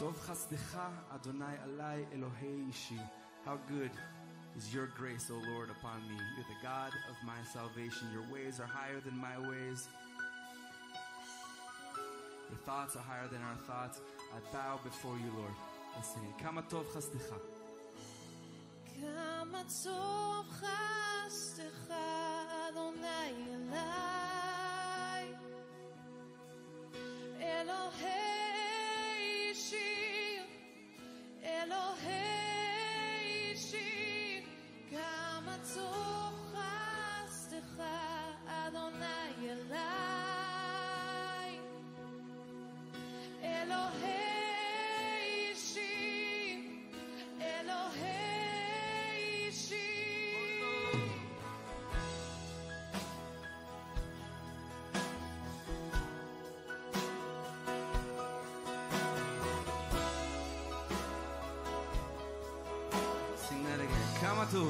טוב חסדך, אדוני עלי, אלוהי אישי. How good is your grace, O Lord, upon me. You're the God of my salvation. Your ways are higher than my ways. Your thoughts are higher than our thoughts. I bow before you, Lord. Let's sing it. כמה טוב חסדך. כמה טוב חסדך, אדוני אליי. Chama tu.